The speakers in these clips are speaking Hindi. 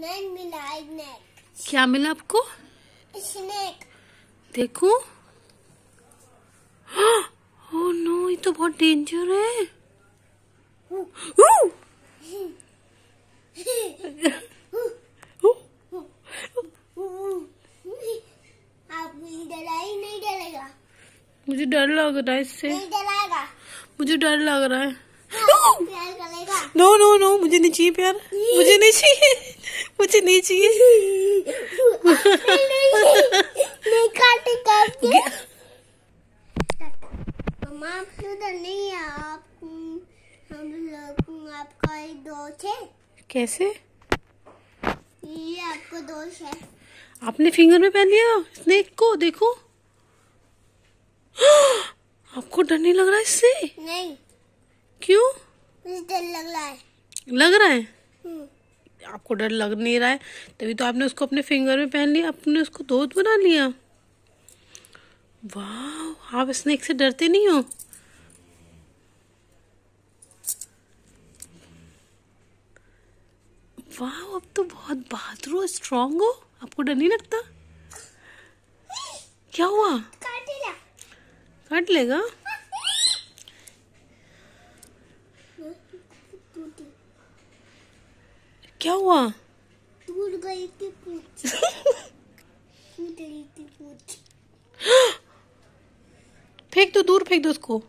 नहीं मिला स्नैक क्या मिला आपको? स्नैक देखो। ओह नो ये तो बहुत डेंजर है। मुझे डर लग रहा है इससे। मुझे डर लग रहा है। नो नो नो मुझे नहीं चाहिए प्यार। मुझे नहीं चाहिए। मुझे नहीं चाहिए। नहीं काटे काटे आप तो नहीं है आप हम लोग आपका एक दोस्त है कैसे? ये आपका दोस्त है आपने फिंगर में पहन लिया? स्नेक को देखो। आपको डर नहीं लग रहा इससे? नहीं। क्यों? मुझे डर लग रहा है। लग रहा है? हम्म, आपको डर लग नहीं रहा है तभी तो आपने उसको अपने फिंगर में पहन लिया आपने उसको दोस्त बना लिया। वाह आप स्नेक से डरते नहीं हो? वाह अब तो बहुत बहादुर हो स्ट्रांग हो। आपको डर नहीं लगता? क्या हुआ? काट लेगा। क्या हुआ? टूट गई थी पूछ टूट गई थी पूछ फेंक दो दूर फेंक दो उसको।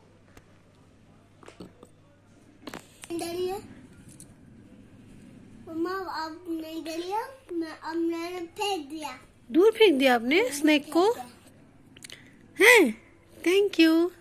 अब नहीं मैं अब मैंने फेंक दिया। दूर फेंक दिया आपने स्नेक को। हैं? Thank you